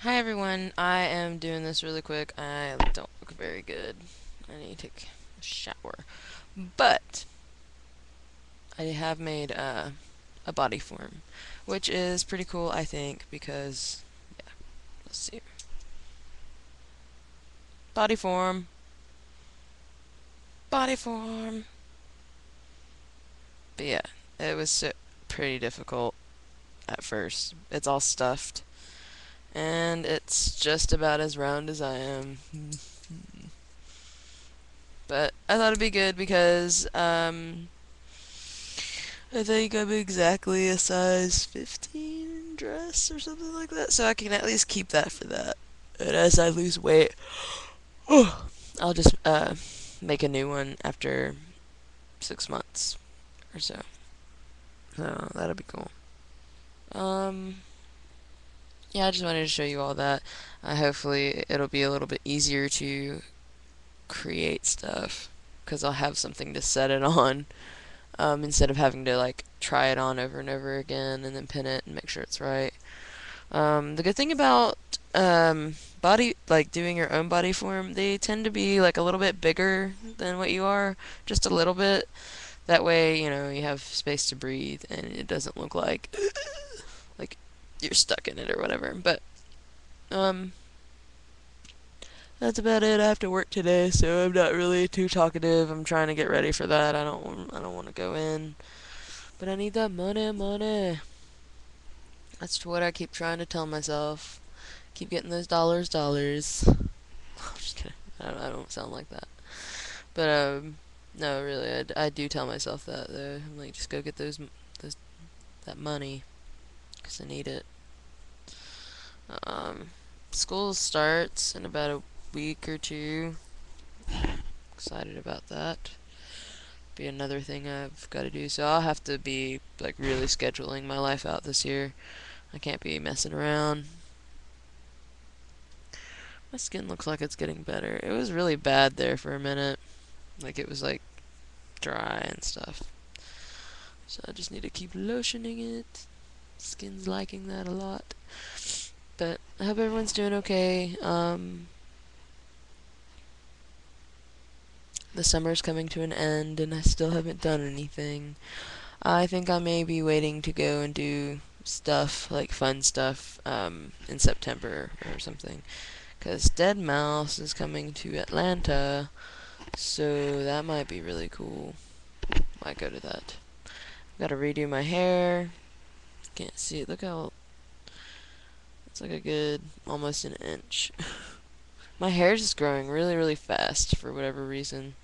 Hi everyone, I am doing this really quick. I don't look very good. I need to take a shower. But I have made uh, a body form, which is pretty cool, I think, because yeah, let's see. Body form. Body form. But yeah, it was pretty difficult at first. It's all stuffed and it's just about as round as I am. but I thought it'd be good because um, I think I'm exactly a size 15 dress or something like that, so I can at least keep that for that. And as I lose weight, I'll just uh, make a new one after six months or so. So that'll be cool. Um, yeah, I just wanted to show you all that. Uh, hopefully it'll be a little bit easier to create stuff because I'll have something to set it on um, instead of having to like try it on over and over again and then pin it and make sure it's right. Um, the good thing about um, body, like doing your own body form, they tend to be like a little bit bigger than what you are, just a little bit. That way, you know, you have space to breathe and it doesn't look like like you're stuck in it or whatever. But um that's about it. I have to work today, so I'm not really too talkative. I'm trying to get ready for that. I don't I don't want to go in. But I need that money, money. That's what I keep trying to tell myself. Keep getting those dollars, dollars. I'm just kidding. I don't, I don't sound like that. But um no, really, I, I do tell myself that though. I'm like, just go get those, those that money, cause I need it. Um, school starts in about a week or two. Excited about that. Be another thing I've got to do. So I'll have to be like really scheduling my life out this year. I can't be messing around. My skin looks like it's getting better. It was really bad there for a minute. Like it was like dry and stuff. So I just need to keep lotioning it. Skin's liking that a lot. But I hope everyone's doing okay. Um, the summer's coming to an end and I still haven't done anything. I think I may be waiting to go and do stuff, like fun stuff, um, in September or something. Because Deadmau5 is coming to Atlanta, so that might be really cool. Might go to that. Gotta redo my hair. Can't see it. Look how it's like a good almost an inch. My hair's just growing really, really fast for whatever reason.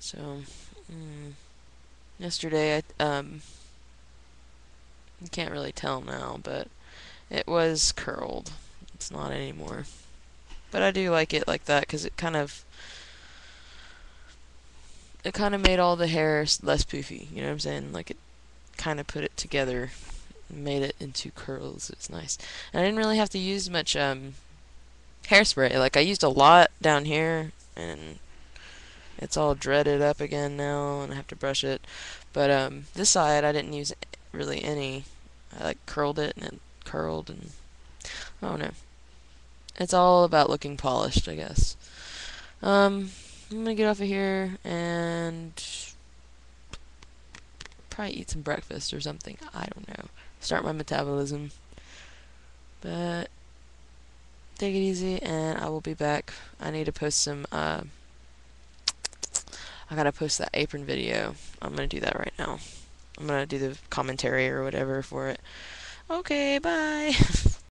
So, mm, yesterday I um, you can't really tell now, but it was curled. It's not anymore. But I do like it like that because it kind of it kind of made all the hair less poofy. You know what I'm saying? Like it kind of put it together made it into curls. It's nice. And I didn't really have to use much um, hairspray. Like I used a lot down here, and it's all dreaded up again now, and I have to brush it. But um, this side I didn't use really any. I like curled it, and it curled, and don't know. It's all about looking polished, I guess. Um, I'm gonna get off of here and probably eat some breakfast or something. I don't know start my metabolism. But take it easy, and I will be back. I need to post some. Uh, I gotta post that apron video. I'm gonna do that right now. I'm gonna do the commentary or whatever for it. Okay, bye.